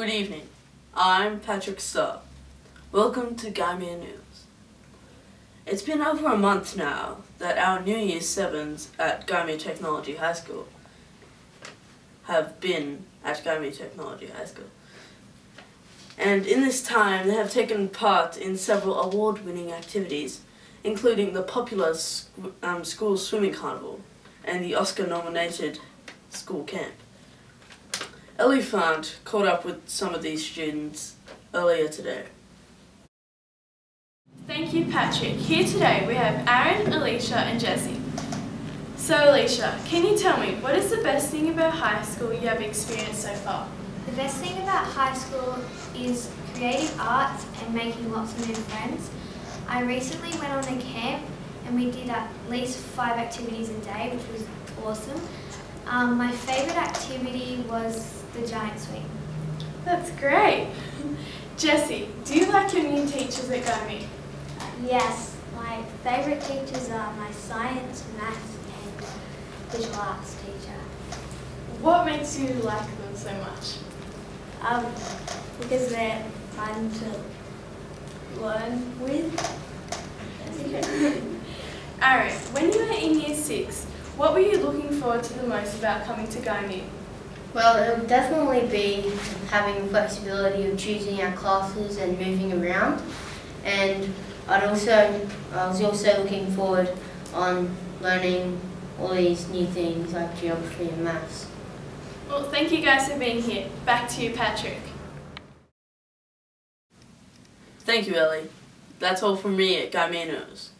Good evening. I'm Patrick Starr. Welcome to Gymea News. It's been over a month now that our New Year 7s at Gymea Technology High School have been at Gymea Technology High School. And in this time, they have taken part in several award-winning activities, including the popular sc um, school swimming carnival and the Oscar-nominated school camp. Ellie Fant caught up with some of these students earlier today. Thank you, Patrick. Here today we have Aaron, Alicia and Jesse. So Alicia, can you tell me, what is the best thing about high school you have experienced so far? The best thing about high school is creative arts and making lots of new friends. I recently went on a camp and we did at least five activities a day, which was awesome. Um, my favourite activity was the giant swing. That's great. Jesse, do you like your new teachers at Gymea? Yes, my favourite teachers are my science, maths and visual arts teacher. What makes you like them so much? Um, because they're fun to learn with. Alright, when you were in year six, what were you looking forward to the most about coming to Gymea? Well, it would definitely be having the flexibility of choosing our classes and moving around. And I'd also, I was also looking forward on learning all these new things like geography and maths. Well, thank you guys for being here. Back to you, Patrick. Thank you, Ellie. That's all from me at Gymea News.